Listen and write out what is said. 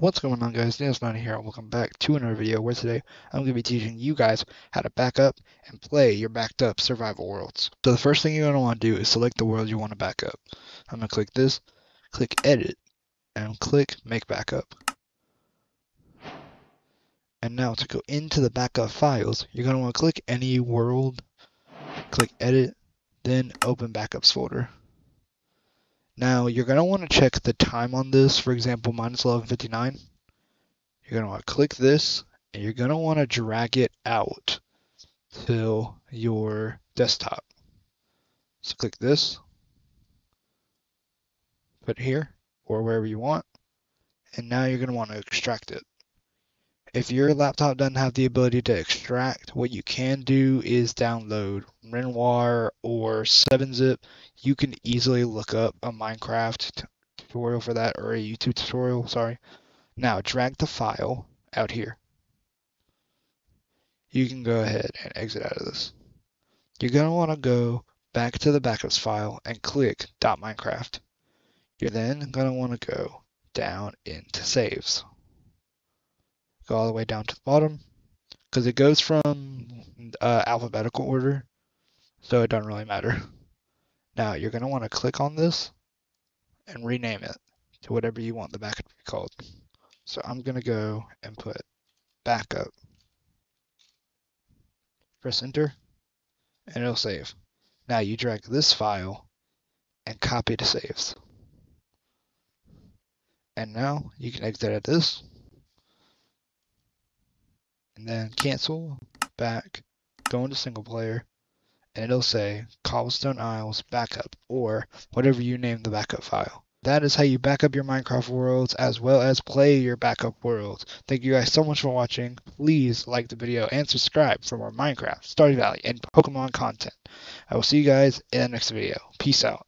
What's going on guys, Needless90 here and welcome back to another video where today I'm going to be teaching you guys how to back up and play your backed up survival worlds. So the first thing you're going to want to do is select the world you want to back up. I'm going to click this, click edit, and click make backup. And now to go into the backup files, you're going to want to click any world, click edit, then open backups folder. Now you're going to want to check the time on this. For example, mine 1159. You're going to want to click this and you're going to want to drag it out to your desktop. So click this, put here or wherever you want. And now you're going to want to extract it. If your laptop doesn't have the ability to extract, what you can do is download WinRAR or 7-Zip. You can easily look up a Minecraft tutorial for that or a YouTube tutorial, sorry. Now drag the file out here. You can go ahead and exit out of this. You're going to want to go back to the backups file and click .minecraft. You're then going to want to go down into saves go all the way down to the bottom because it goes from uh, alphabetical order, so it doesn't really matter. Now you're going to want to click on this and rename it to whatever you want the backup to be called. So I'm going to go and put backup. Press enter and it'll save. Now you drag this file and copy to saves. And now you can exit at this and then cancel, back, go into single player, and it'll say Cobblestone Isles backup or whatever you name the backup file. That is how you back up your Minecraft worlds as well as play your backup worlds. Thank you guys so much for watching. Please like the video and subscribe for more Minecraft, Stardew Valley, and Pokemon content. I will see you guys in the next video. Peace out.